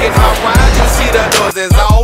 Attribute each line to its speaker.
Speaker 1: walking hard, why You see the doors is all